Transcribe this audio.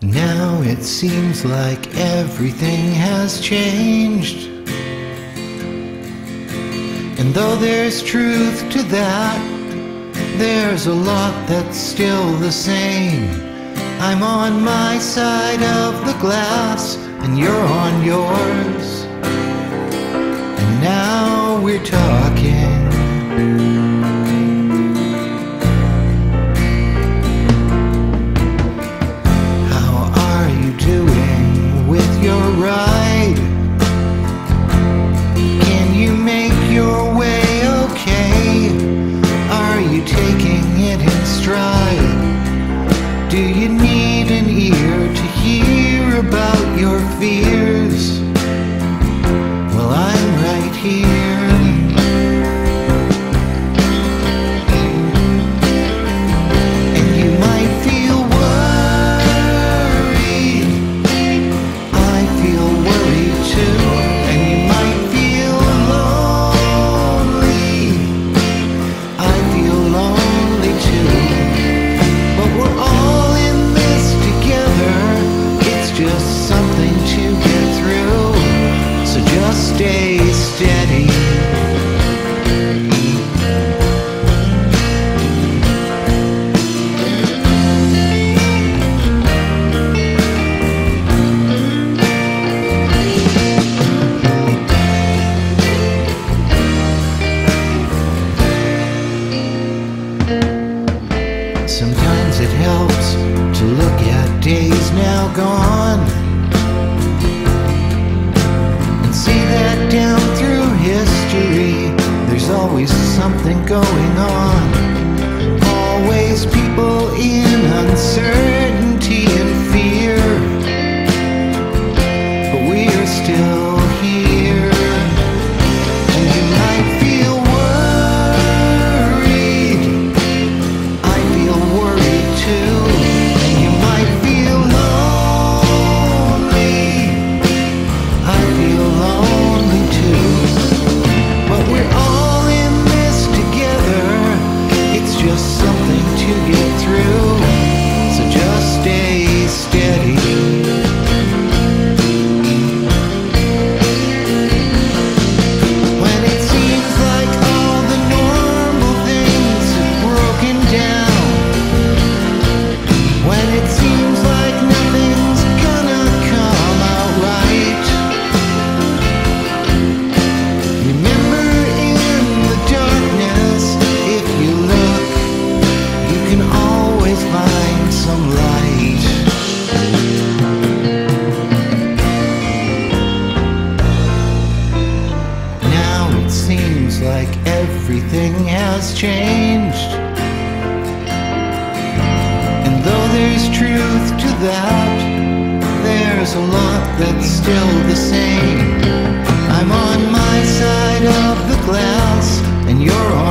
Now it seems like everything has changed. And though there's truth to that, there's a lot that's still the same. I'm on my side of the glass, and you're on yours. And now we're talking. Here. Stay steady. Sometimes it helps to look at days now gone down through history there's always something going on. Always people in uncertainty and fear, but we're still your summer. Has changed. And though there's truth to that, there's a lot that's still the same. I'm on my side of the glass, and you're on.